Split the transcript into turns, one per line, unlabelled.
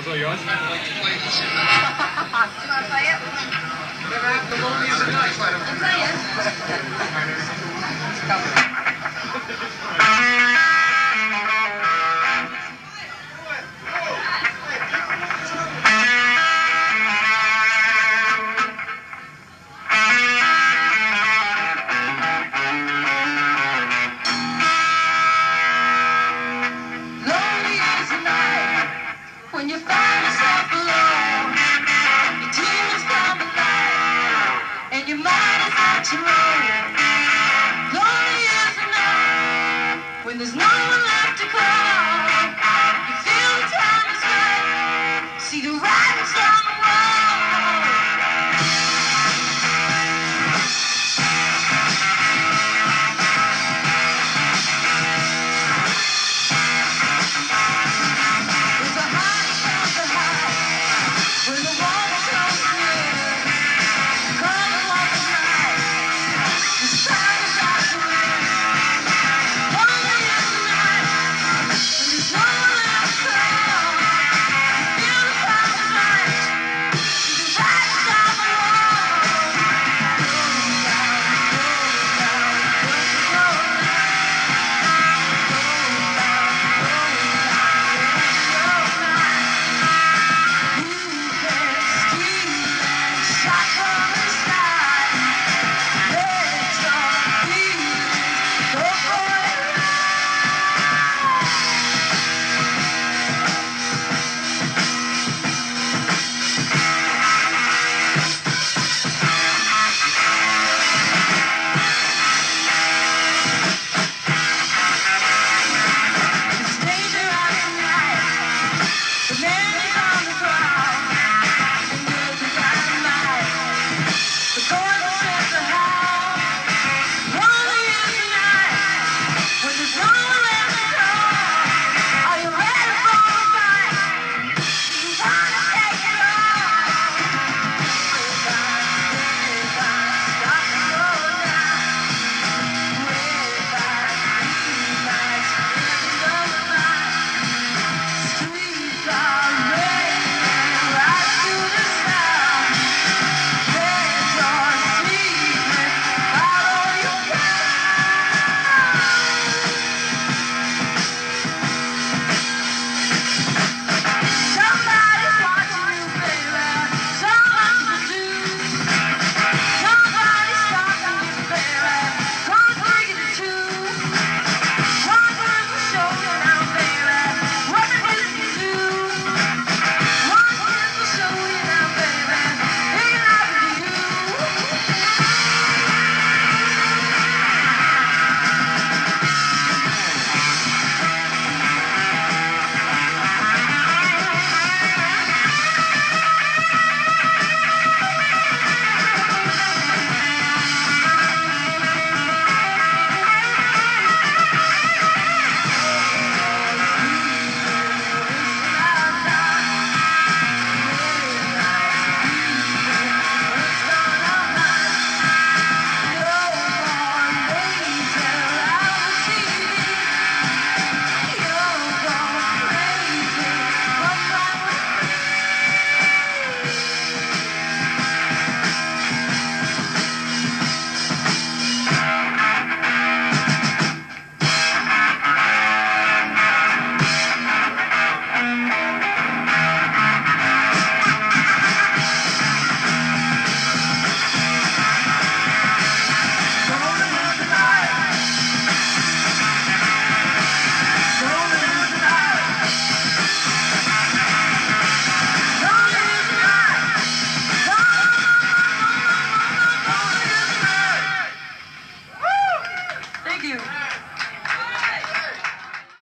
Was that yours?
Do you want to play it?
The loneliest night.
I'll play it.
Time is right. See the